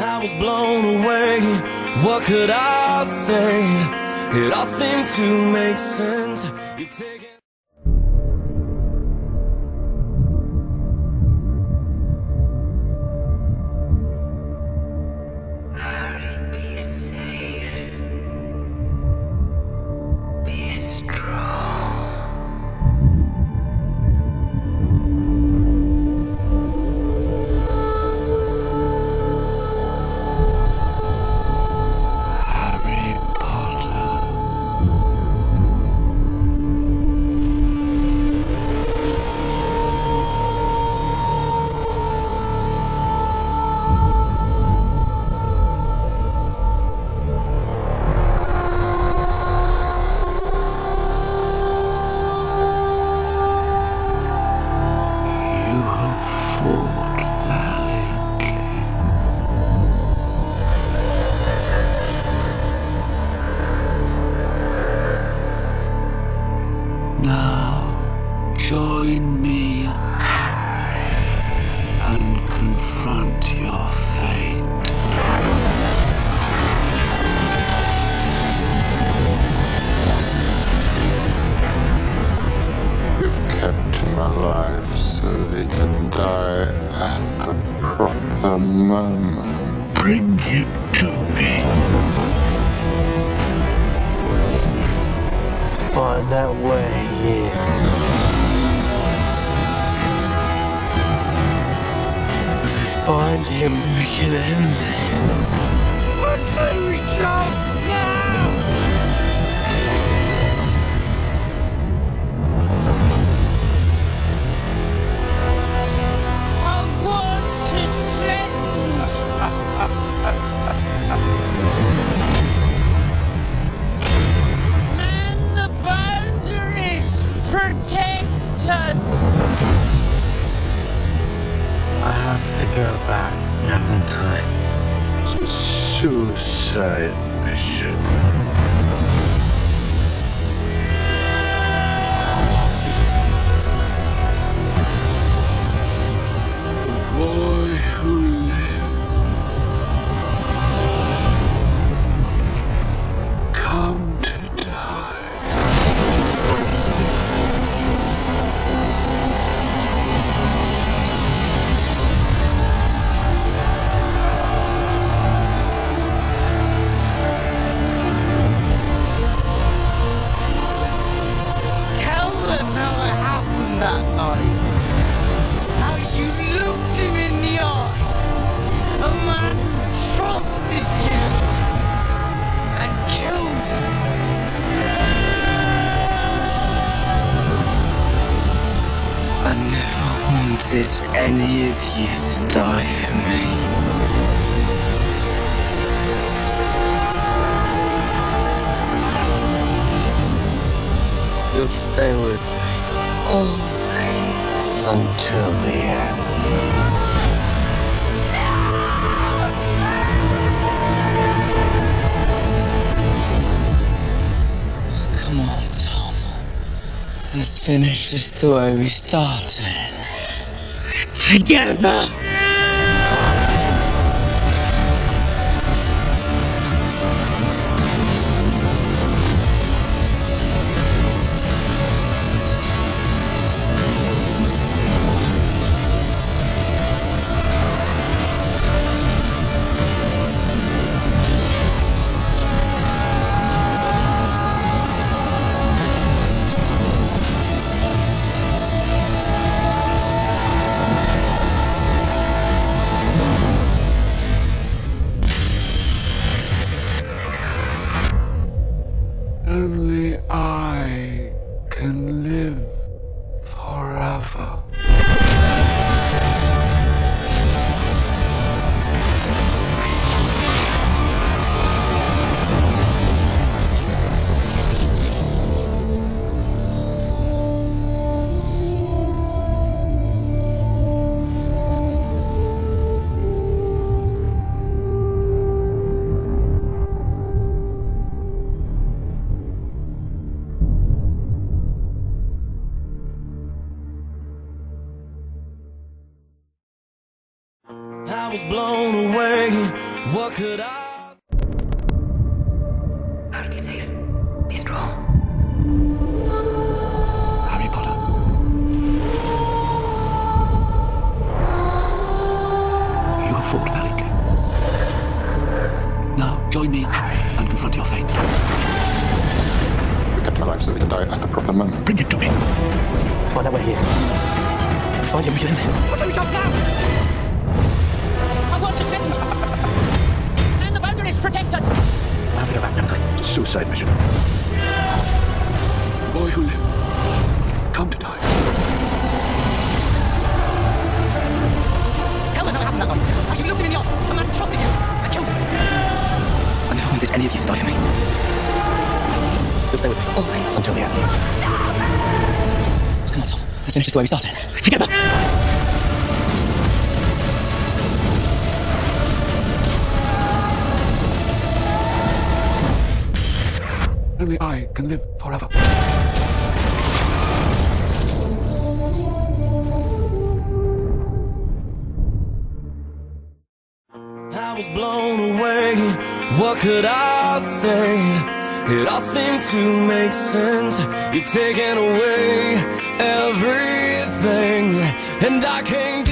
I was blown away. What could I say? It all seemed to make sense. Alive so he can die at the proper moment. Bring him to me. Find out where he is. If we find him, we can end this. I say we go back, haven't I? Suicide mission. Any of you to die for me. You'll stay with me Always. until the end. Come on, Tom. Let's finish this the way we started. Together! Was blown away. What could I? How to be safe. Be strong. Harry Potter. You have fought valiantly. Now join me and confront your fate. You've kept him alive so we can die at the proper moment. Bring it to me. Find out where he is. Find him, we can end this. What's our job now? Suicide mission. Boy who lived. Come to die. Tell them how it happened that night. How you looked him in the eye. A man trusted you. I killed him. I never wanted any of you to die for me. You'll stay with me. Always. Until the end. Come on, Tom. Let's finish this the way we started. Together. Only I can live forever. I was blown away. What could I say? It all seemed to make sense. You're taking away everything, and I can't